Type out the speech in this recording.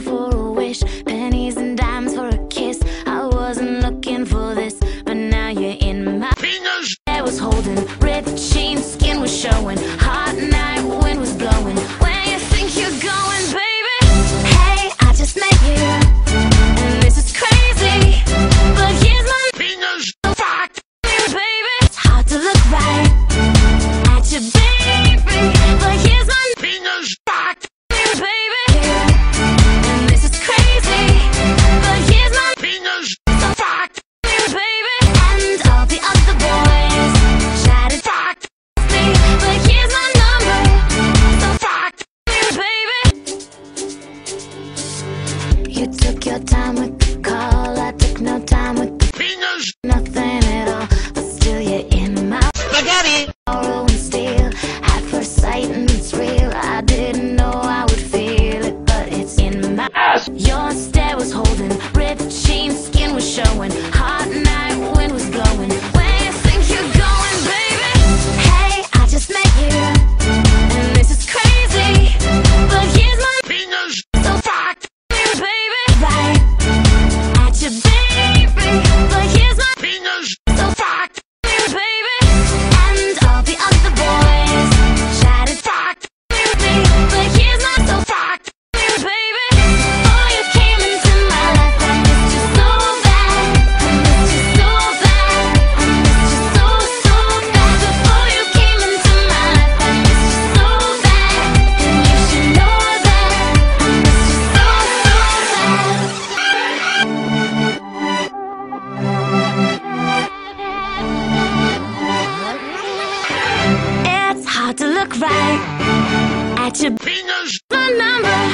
for a wish, pennies and dimes for a kiss. I wasn't looking for this, but now you're in my fingers. I was holding, ripped jeans, skin was showing. You took your time with the call, I took no time with look right at your fingers. The number.